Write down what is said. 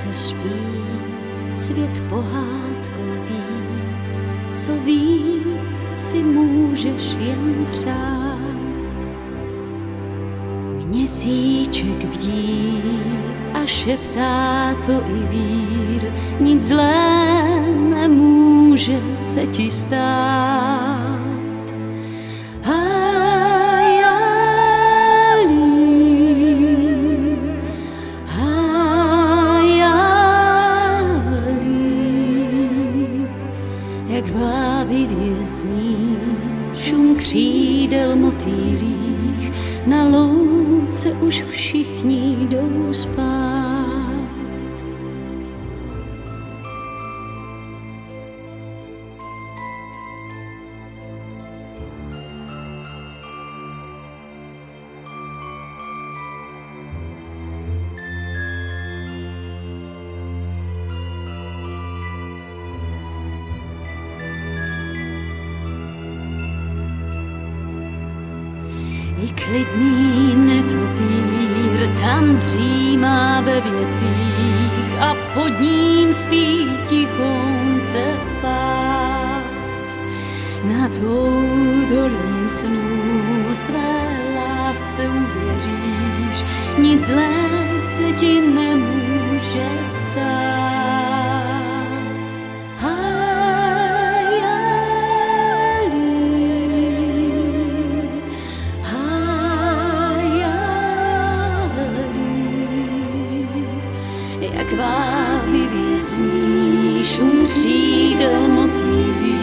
se spí, svět pohádkový, co víc si můžeš jen přát. Měsíček bdí a šeptá to i vír, nic zlé nemůže se ti stát. Jak vábivě zní šum křídel motýlích, na louce už všichni jdou spát. I klidný netopír tam dřímá ve větvích a pod ním spí tichonce pár. Na tou dolím snu své lásce uvěříš, nic zlé se ti nemůže stát. z níž umří motýlí.